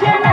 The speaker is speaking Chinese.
天